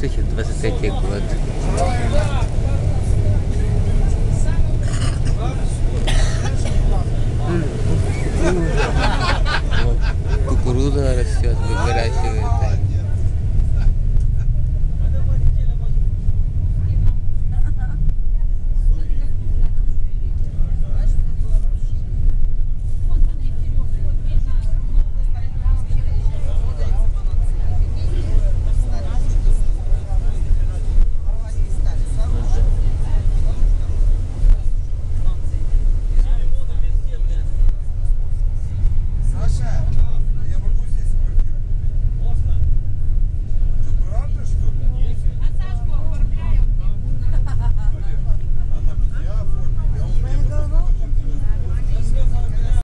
2023 год. Кукуруза. Растет, выращивает.